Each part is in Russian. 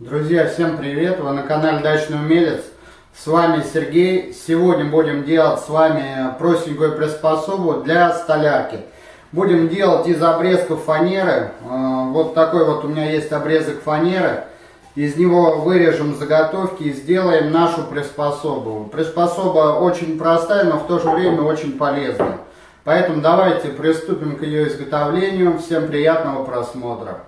Друзья, всем привет! Вы на канале Дачный Умелец. С вами Сергей. Сегодня будем делать с вами простенькую приспособу для столярки. Будем делать из обрезков фанеры. Э, вот такой вот у меня есть обрезок фанеры. Из него вырежем заготовки и сделаем нашу приспособу. Приспособа очень простая, но в то же время очень полезная. Поэтому давайте приступим к ее изготовлению. Всем приятного просмотра.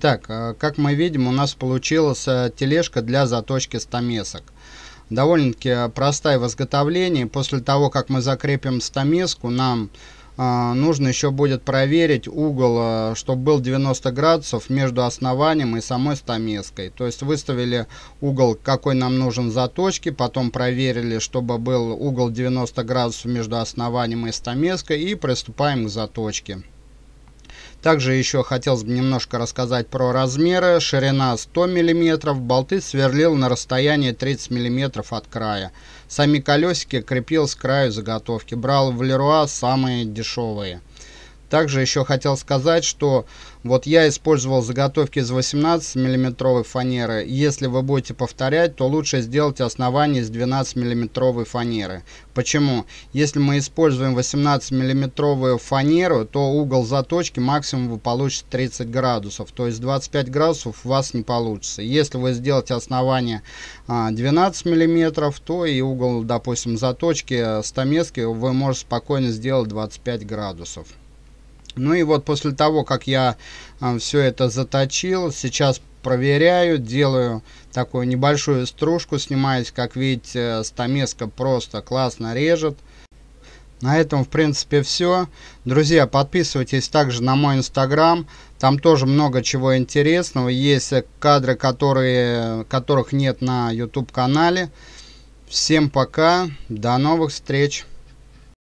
Итак, э, как мы видим, у нас получилась э, тележка для заточки стамесок. Довольно-таки простая в изготовлении. После того, как мы закрепим стамеску, нам э, нужно еще будет проверить угол, чтобы был 90 градусов между основанием и самой стамеской. То есть выставили угол, какой нам нужен заточки, потом проверили, чтобы был угол 90 градусов между основанием и стамеской и приступаем к заточке. Также еще хотелось бы немножко рассказать про размеры. Ширина 100 мм, болты сверлил на расстоянии 30 мм от края. Сами колесики крепил с краю заготовки. Брал в Леруа самые дешевые. Также еще хотел сказать, что вот я использовал заготовки из 18 миллиметровой фанеры. Если вы будете повторять, то лучше сделать основание из 12 миллиметровой фанеры. Почему? Если мы используем 18 миллиметровую фанеру, то угол заточки максимум вы получите 30 градусов. То есть 25 градусов у вас не получится. Если вы сделаете основание 12 а, миллиметров, то и угол, допустим, заточки стамески вы можете спокойно сделать 25 градусов. Ну и вот после того, как я э, все это заточил, сейчас проверяю, делаю такую небольшую стружку, снимаюсь, как видите, стамеска просто классно режет. На этом, в принципе, все. Друзья, подписывайтесь также на мой инстаграм. Там тоже много чего интересного. Есть кадры, которые, которых нет на YouTube канале. Всем пока. До новых встреч.